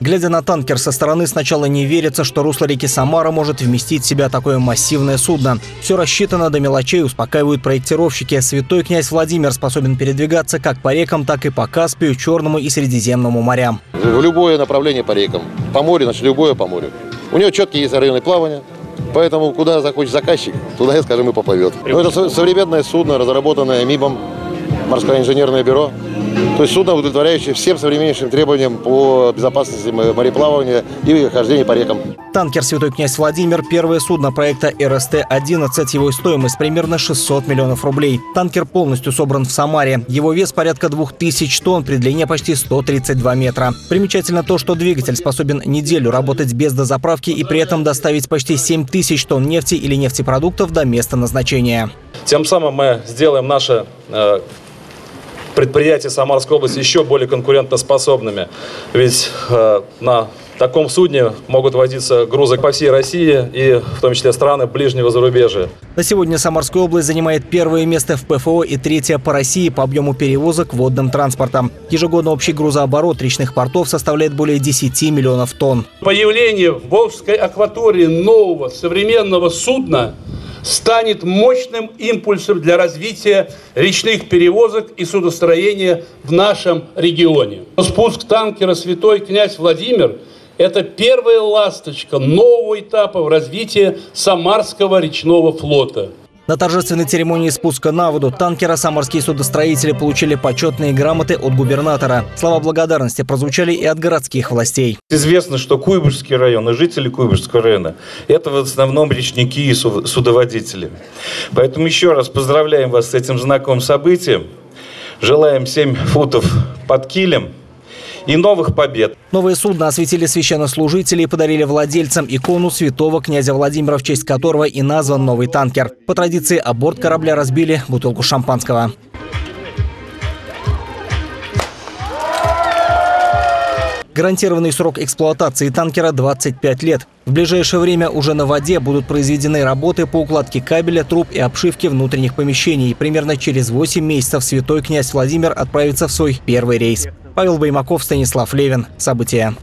Глядя на танкер со стороны, сначала не верится, что русло реки Самара может вместить в себя такое массивное судно. Все рассчитано до мелочей, успокаивают проектировщики. Святой князь Владимир способен передвигаться как по рекам, так и по Каспию, Черному и Средиземному морям. В любое направление по рекам. По морю, значит, любое по морю. У него четкие есть районы плавания. Поэтому куда захочет заказчик, туда, скажем, и поплывет. Но это современное судно, разработанное МИБом, морское инженерное бюро. То есть судно, удовлетворяющее всем современнейшим требованиям по безопасности мореплавания и хождения по рекам. Танкер «Святой князь Владимир» – первое судно проекта РСТ-11. Его стоимость примерно 600 миллионов рублей. Танкер полностью собран в Самаре. Его вес порядка 2000 тонн при длине почти 132 метра. Примечательно то, что двигатель способен неделю работать без дозаправки и при этом доставить почти 7 тысяч тонн нефти или нефтепродуктов до места назначения. Тем самым мы сделаем наше предприятия Самарской области еще более конкурентоспособными. Ведь э, на таком судне могут возиться грузы по всей России и в том числе страны ближнего зарубежья. На сегодня Самарская область занимает первое место в ПФО и третье по России по объему перевозок водным транспортом. Ежегодно общий грузооборот речных портов составляет более 10 миллионов тонн. Появление в Волжской акватории нового современного судна станет мощным импульсом для развития речных перевозок и судостроения в нашем регионе. Спуск танкера «Святой князь Владимир» – это первая ласточка нового этапа в развитии Самарского речного флота. На торжественной церемонии спуска на воду танкера самарские судостроители получили почетные грамоты от губернатора. Слова благодарности прозвучали и от городских властей. Известно, что Куйбышевский район и жители Куйбышевского района – это в основном речники и судоводители. Поэтому еще раз поздравляем вас с этим знакомым событием. Желаем 7 футов под килем – и новых побед. Новые судна осветили священнослужители и подарили владельцам икону святого князя Владимира, в честь которого и назван новый танкер. По традиции, о корабля разбили бутылку шампанского. Гарантированный срок эксплуатации танкера 25 лет. В ближайшее время уже на воде будут произведены работы по укладке кабеля, труб и обшивки внутренних помещений. Примерно через 8 месяцев святой князь Владимир отправится в свой первый рейс. Павел Баймаков, Станислав Левин. События.